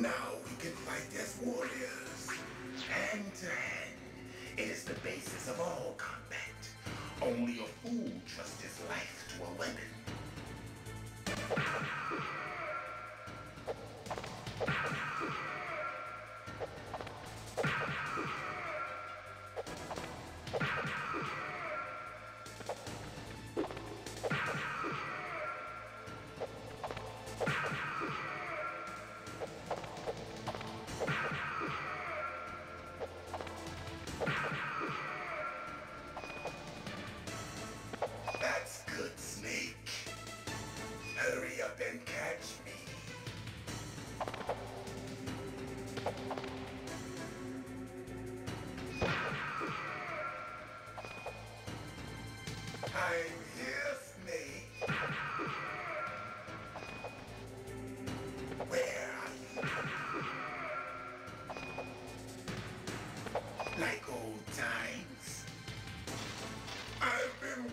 Now we can fight as warriors, hand to hand. It is the basis of all combat. Only a fool trusts his life to a weapon. Like old times. I've been.